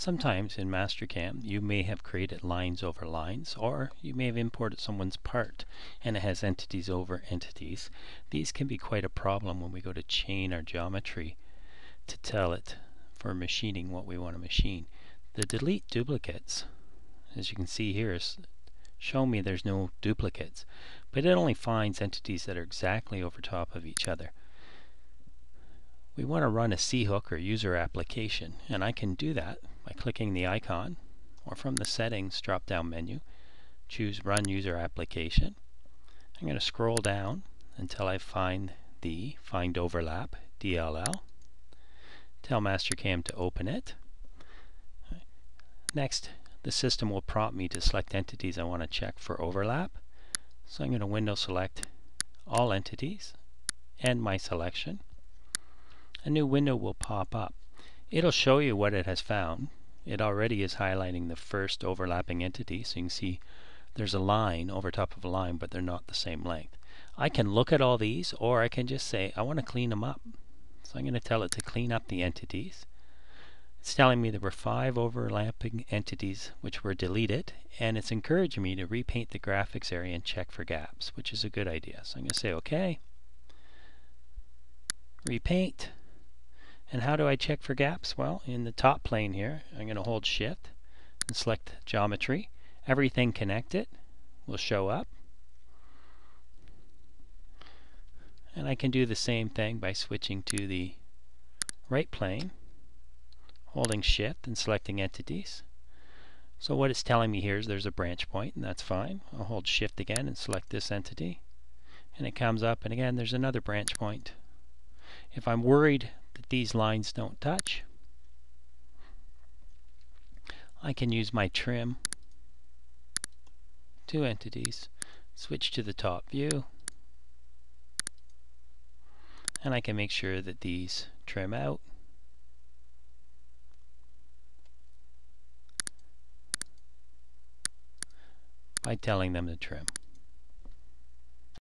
Sometimes in Mastercam you may have created lines over lines or you may have imported someone's part and it has entities over entities. These can be quite a problem when we go to chain our geometry to tell it for machining what we want to machine. The delete duplicates, as you can see here, is show me there's no duplicates, but it only finds entities that are exactly over top of each other. We want to run a C-hook or user application, and I can do that by clicking the icon or from the settings drop down menu choose run user application. I'm going to scroll down until I find the find overlap DLL tell Mastercam to open it. Next the system will prompt me to select entities I want to check for overlap. So I'm going to window select all entities and my selection. A new window will pop up. It'll show you what it has found. It already is highlighting the first overlapping entity, so you can see there's a line over top of a line, but they're not the same length. I can look at all these, or I can just say, I want to clean them up. So I'm going to tell it to clean up the entities. It's telling me there were five overlapping entities which were deleted, and it's encouraging me to repaint the graphics area and check for gaps, which is a good idea. So I'm going to say OK. Repaint. And how do I check for gaps? Well, in the top plane here, I'm going to hold shift and select geometry. Everything connected will show up. And I can do the same thing by switching to the right plane, holding shift and selecting entities. So what it's telling me here is there's a branch point, and that's fine. I'll hold shift again and select this entity. And it comes up, and again, there's another branch point. If I'm worried these lines don't touch. I can use my trim, two entities, switch to the top view, and I can make sure that these trim out. by telling them to trim.